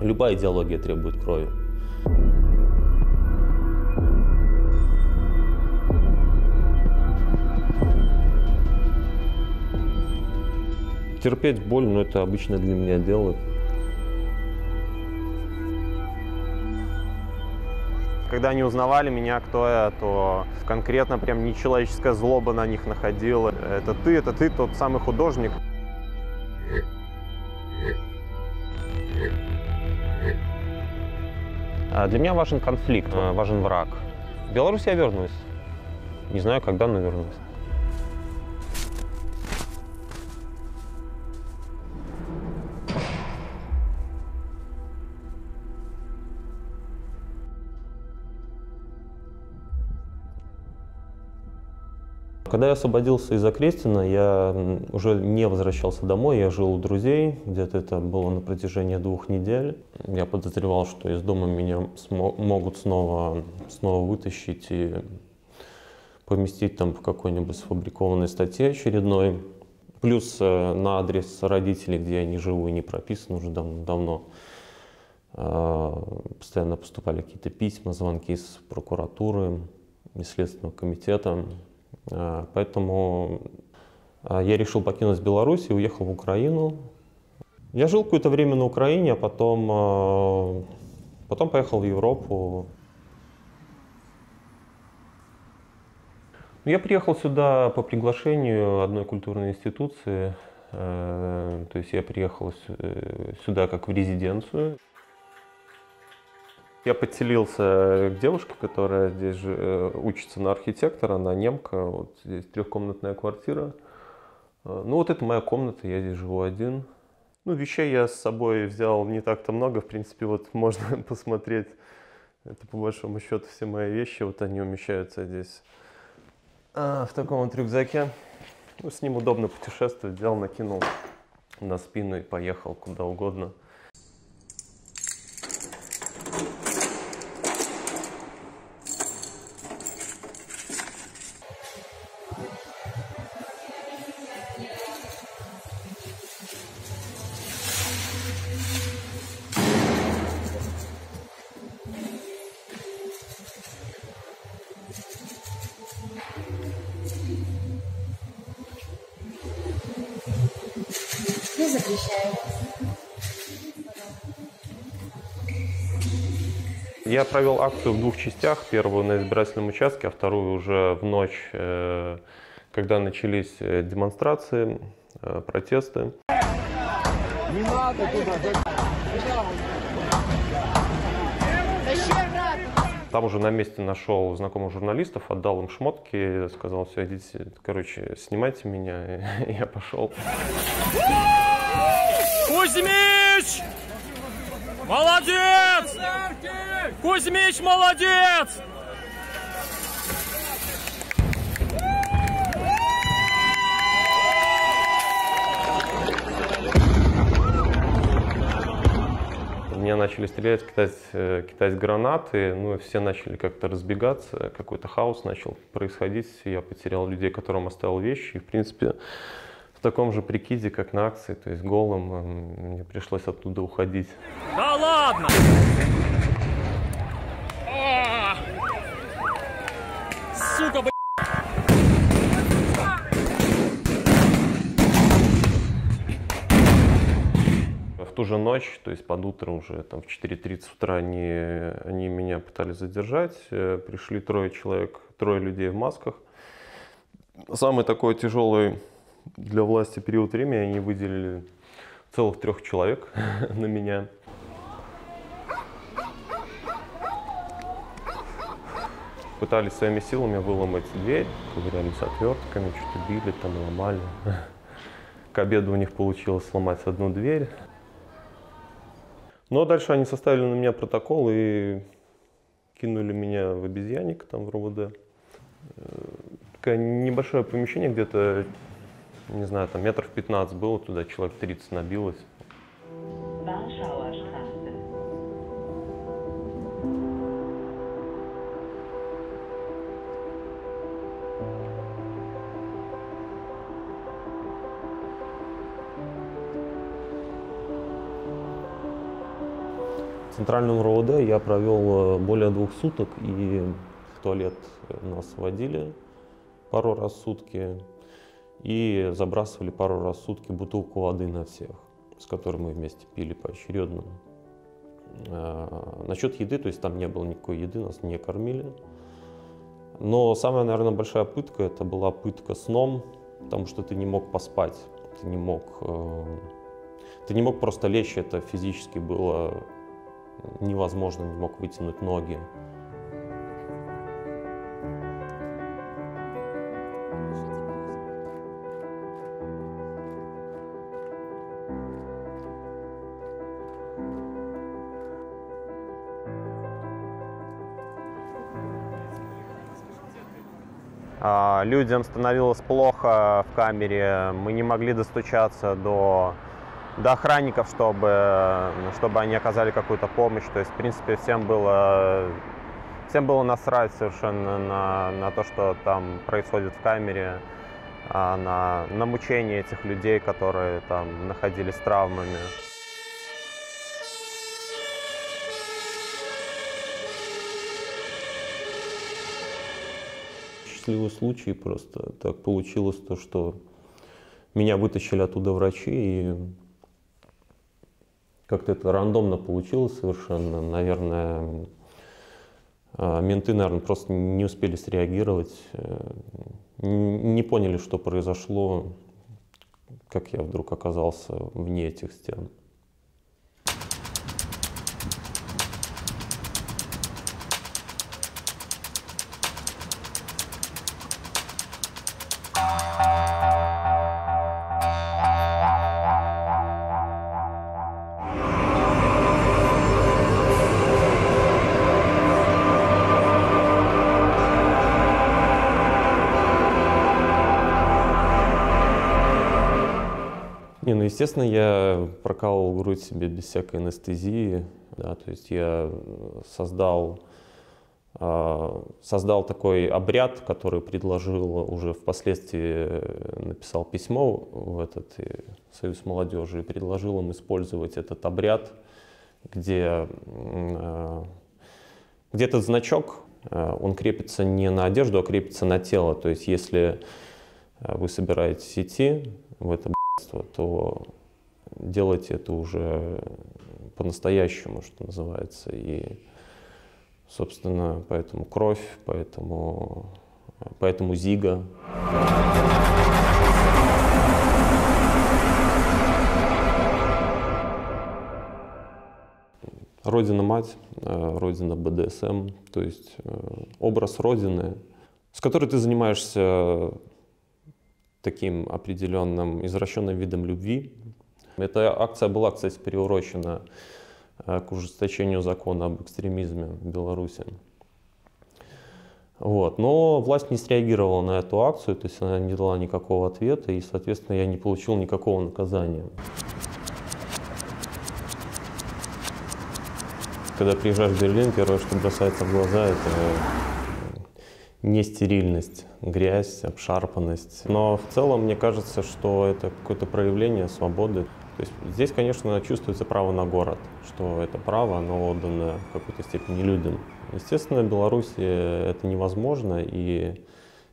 Любая идеология требует крови. Терпеть боль, но это обычное для меня дело. Когда они узнавали меня, кто я, то конкретно прям нечеловеческая злоба на них находила. Это ты, это ты, тот самый художник. Для меня важен конфликт, важен враг. В Беларусь я вернусь. Не знаю, когда, но вернусь. Когда я освободился из Окрестина, я уже не возвращался домой, я жил у друзей, где-то это было на протяжении двух недель. Я подозревал, что из дома меня могут снова, снова вытащить и поместить там в какой-нибудь сфабрикованной статье очередной. Плюс э, на адрес родителей, где я не живу и не прописан уже дав- давно, э, постоянно поступали какие-то письма, звонки из прокуратуры, из Следственного комитета. Э, Поэтому э, я решил покинуть Беларусь и уехал в Украину. Я жил какое-то время на Украине, а потом, э, потом поехал в Европу. Я приехал сюда по приглашению одной культурной институции. То есть я приехал сю- сюда как в резиденцию. Я подселился к девушке, которая здесь же, э, учится на архитектора, она немка. Вот здесь трехкомнатная квартира. Э, Ну вот это моя комната, я здесь живу один. Ну, вещей я с собой взял не так-то много. В принципе, вот можно посмотреть. Это по большому счету все мои вещи. Вот они умещаются здесь а, в таком вот рюкзаке. Ну, с ним удобно путешествовать. Взял, накинул на спину и поехал куда угодно. Не запрещаю. Я провел акцию в двух частях. Первую на избирательном участке, а вторую уже в ночь, э, когда начались э, демонстрации, э, протесты. Там уже на месте нашел знакомых журналистов, отдал им шмотки, сказал, все, идите, короче, снимайте меня, и я пошел. Кузьмич! Молодец! Кузьмич молодец! Меня начали стрелять, кидать, э, кидать гранаты, ну и все начали как-то разбегаться, какой-то хаос начал происходить, я потерял людей, которым оставил вещи, и в принципе в таком же прикиде, как на акции, то есть голым, м, мне пришлось оттуда уходить. Да ладно! А! Сука, блядь! В ту же ночь, то есть под утро уже там в 4.30 утра они, они меня пытались задержать, Э, пришли трое человек, трое людей в масках. Самый такой тяжелый для власти период времени они выделили целых трех человек на меня. Пытались своими силами выломать дверь, ковыряли с отвертками, что-то били, там ломали. К обеду у них получилось сломать одну дверь. Но дальше они составили на меня протокол и кинули меня в обезьянник, там в РОВД. Э, Такое небольшое помещение, где-то, не знаю, там метров 15 было, туда человек 30 набилось. Центральном РОВД я провел э, более двух суток, и в туалет нас водили пару раз в сутки, и забрасывали пару раз в сутки бутылку воды на всех, с которой мы вместе пили поочередно. А, насчет еды, то есть там не было никакой еды, нас не кормили. Но самая, наверное, большая пытка, это была пытка сном, потому что ты не мог поспать, ты не мог, э, ты не мог просто лечь, это физически было невозможно, не мог вытянуть ноги. Людям становилось плохо в камере, мы не могли достучаться до, до охранников, чтобы, чтобы они оказали какую-то помощь. То есть, в принципе, всем было, всем было насрать совершенно на, на то, что там происходит в камере, а на, на мучение этих людей, которые там находились с травмами. Счастливый случай просто. Так получилось то, что меня вытащили оттуда врачи, и как-то это рандомно получилось совершенно. Наверное, а, менты, наверное, просто не успели среагировать, э, не поняли, что произошло, как я вдруг оказался вне этих стен. Естественно, я прокалывал грудь себе без всякой анестезии, да, то есть я создал, э, создал такой обряд, который предложил уже впоследствии, написал письмо в этот Союз молодежи и предложил им использовать этот обряд, где, э, где этот значок, э, он крепится не на одежду, а крепится на тело, то есть если вы собираетесь идти в это то делайте это уже по-настоящему, что называется. И, собственно, поэтому кровь, поэтому, поэтому зига. Родина-мать, э, родина БДСМ, то есть э, образ родины, с которой ты занимаешься таким определенным извращенным видом любви. Эта акция была, кстати, приурочена э, к ужесточению закона об экстремизме в Беларуси. Вот. Но власть не среагировала на эту акцию, то есть она не дала никакого ответа, и, соответственно, я не получил никакого наказания. Когда приезжаешь в Берлин, первое, что бросается в глаза, это нестерильность, грязь, обшарпанность. Но в целом мне кажется, что это какое-то проявление свободы. То есть здесь, конечно, чувствуется право на город, что это право, оно отдано в какой-то степени людям. Естественно, в Беларуси это невозможно, и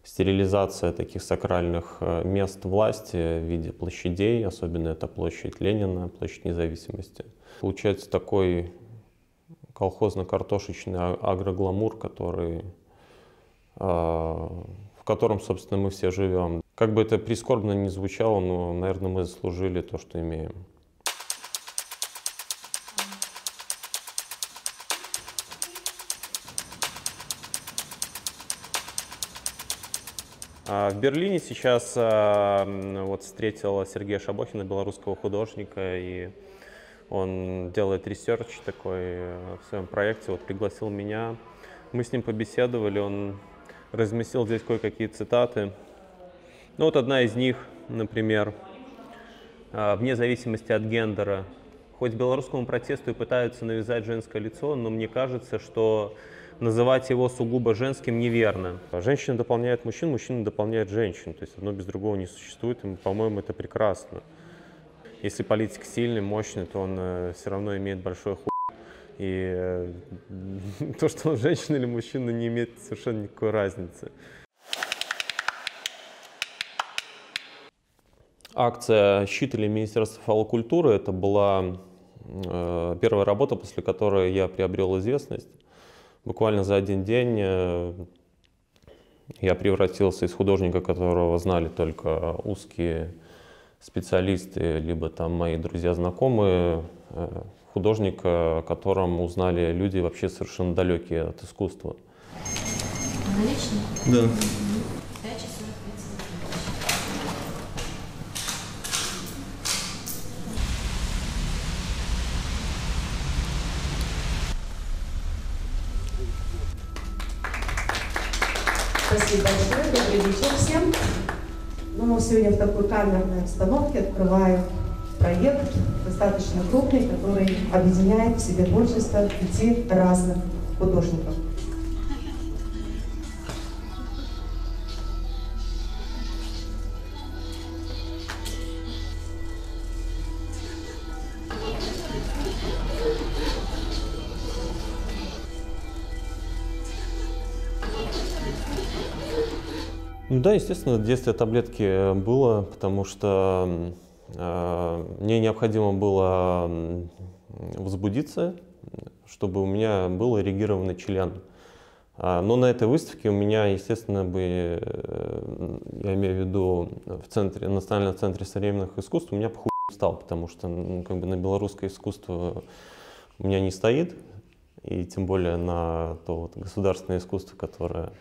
стерилизация таких сакральных э, мест власти в виде площадей, особенно это площадь Ленина, площадь независимости, получается такой колхозно-картошечный а-, агрогламур, который в котором, собственно, мы все живем. Как бы это прискорбно не звучало, но, наверное, мы заслужили то, что имеем. А, в Берлине сейчас вот встретил Сергея Шабохина, белорусского художника, и он делает research такой э, в своем проекте, вот пригласил меня. Мы с ним побеседовали, он разместил здесь кое-какие цитаты. Ну вот одна из них, например, «А, вне зависимости от гендера. Хоть белорусскому протесту и пытаются навязать женское лицо, но мне кажется, что называть его сугубо женским неверно. Женщина дополняет мужчин, мужчина дополняет женщин. То есть одно без другого не существует, и, по-моему, это прекрасно. Если политик сильный, мощный, то он э, все равно имеет большой хуй И э, то, что он женщина или мужчина, не имеет совершенно никакой разницы. Акция «Щит» или Министерство фалокультуры – это была э, первая работа, после которой я приобрел известность. Буквально за один день э, я превратился из художника, которого знали только узкие специалисты, либо там мои друзья-знакомые, э, художника, о котором узнали люди вообще совершенно далекие от искусства. Наличные? Да. 5 часов 30 Спасибо большое. Добрый вечер всем. Ну, мы сегодня в такой камерной обстановке открываем проект, достаточно крупный, который объединяет в себе творчество пяти разных художников. Ну да, естественно, в детстве таблетки было, потому что э, мне необходимо было возбудиться, чтобы у меня был эрегированный член. А, Но на этой выставке у меня, естественно, бы, э, я имею в виду в центре, Национальном центре современных искусств, у меня похуй стал, потому что ну, как бы на белорусское искусство у меня не стоит, и тем более на то вот государственное искусство, которое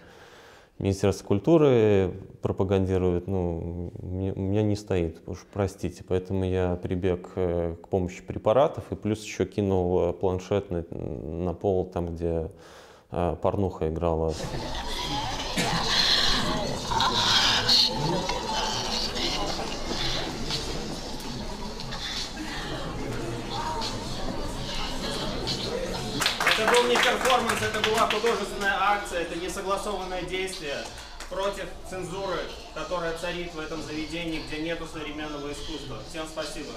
Министерство культуры пропагандирует, ну, у меня не стоит, уж простите. Поэтому я прибег э, к помощи препаратов и плюс еще кинул э, планшет на, на пол, там, где э, порнуха играла. Был не перформанс, это была художественная акция, это не согласованное действие против цензуры, которая царит в этом заведении, где нету современного искусства. Всем спасибо.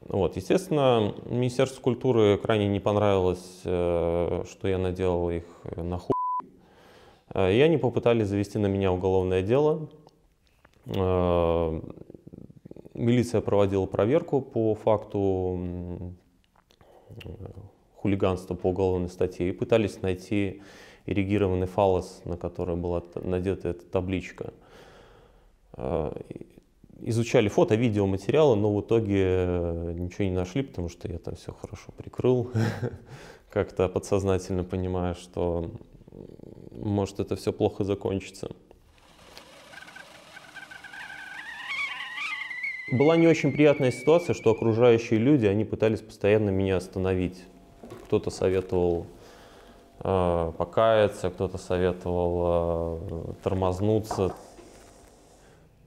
Вот, естественно, Министерству культуры крайне не понравилось, э, что я наделал их э, на хуй. Э, И они попытались завести на меня уголовное дело. Милиция проводила проверку по факту м, хулиганства по уголовной статье и пытались найти эрегированный фалос, на который была надета эта табличка. Э, Изучали фото, видео, материалы, но в итоге э, ничего не нашли, потому что я там все хорошо прикрыл, как-то подсознательно понимая, что может это все плохо закончится. Была не очень приятная ситуация, что окружающие люди, они пытались постоянно меня остановить. Кто-то советовал э, покаяться, кто-то советовал э, тормознуться.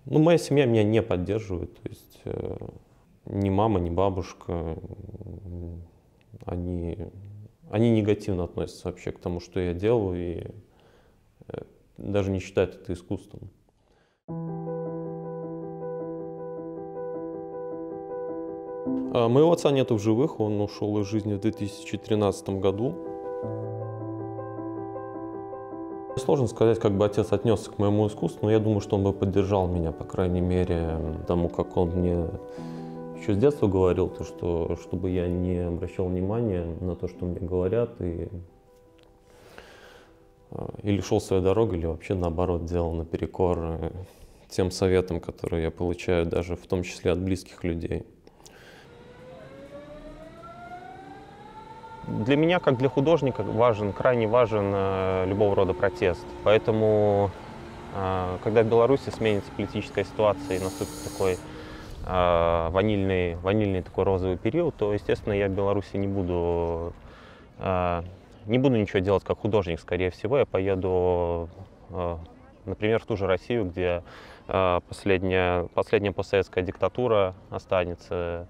Ну, моя семья меня не поддерживает, то есть э, ни мама, ни бабушка, они, они негативно относятся вообще к тому, что я делаю, и э, даже не считают это искусством. Моего отца нету в живых, он ушел из жизни в 2013 году. Сложно сказать, как бы отец отнесся к моему искусству, но я думаю, что он бы поддержал меня, по крайней мере, тому, как он мне еще с детства говорил, то, что чтобы я не обращал внимания на то, что мне говорят, и а, или шел своей дорогой, или вообще наоборот делал наперекор э, тем советам, которые я получаю, даже в том числе от близких людей. Для меня, как для художника, важен, крайне важен э, любого рода протест. Поэтому, э, когда в Беларуси сменится политическая ситуация и наступит такой э, ванильный, ванильный такой розовый период, то, естественно, я в Беларуси не буду, э, не буду ничего делать как художник, скорее всего. Я поеду, э, например, в ту же Россию, где э, последняя, последняя постсоветская диктатура останется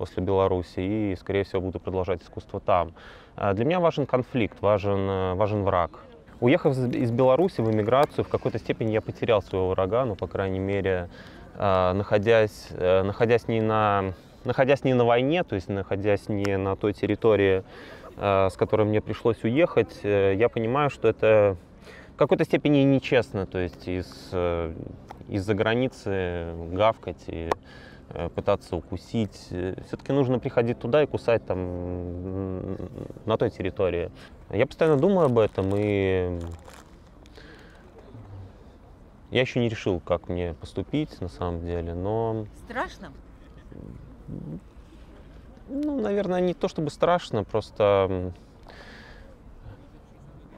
после Беларуси и, скорее всего, буду продолжать искусство там. А Для меня важен конфликт, важен, э, важен враг. Уехав из- Беларуси в эмиграцию, в какой-то степени я потерял своего врага, ну, по крайней мере, э, находясь, э, находясь не на находясь не на войне, то есть находясь не на той территории, э, с которой мне пришлось уехать, я понимаю, что это в какой-то степени нечестно, то есть из, из-за границы гавкать и пытаться укусить. Все-таки нужно приходить туда и кусать там на той территории. Я постоянно думаю об этом и я еще не решил, как мне поступить на самом деле, но Страшно? Ну, наверное, не то чтобы страшно, просто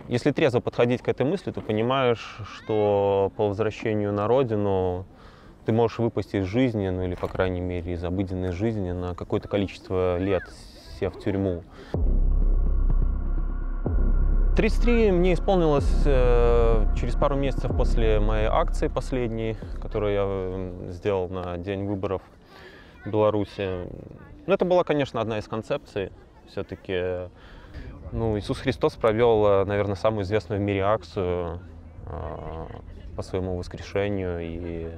если трезво подходить к этой мысли, ты понимаешь, что по возвращению на родину ты можешь выпасть из жизни, ну или, по крайней мере, из обыденной жизни на какое-то количество лет, сев в тюрьму. 33 мне исполнилось э, через пару месяцев после моей акции последней, которую я сделал на день выборов в Беларуси. Ну, это была, конечно, одна из концепций. Все-таки ну, Иисус Христос провел, э, наверное, самую известную в мире акцию э, по своему воскрешению. И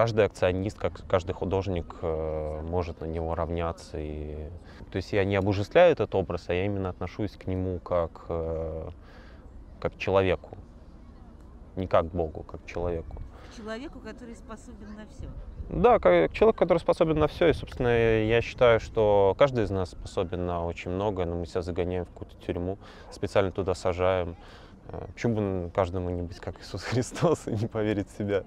каждый акционист, как каждый художник э, может на него равняться. И, то есть я не обожествляю этот образ, а я именно отношусь к нему как, э, как к человеку. Не как к Богу, как к человеку. К человеку, который способен на все. Да, как человек, который способен на все. И, собственно, я считаю, что каждый из нас способен на очень многое, но мы себя загоняем в какую-то тюрьму, специально туда сажаем. Э, Почему бы каждому не быть как Иисус Христос и не поверить в себя?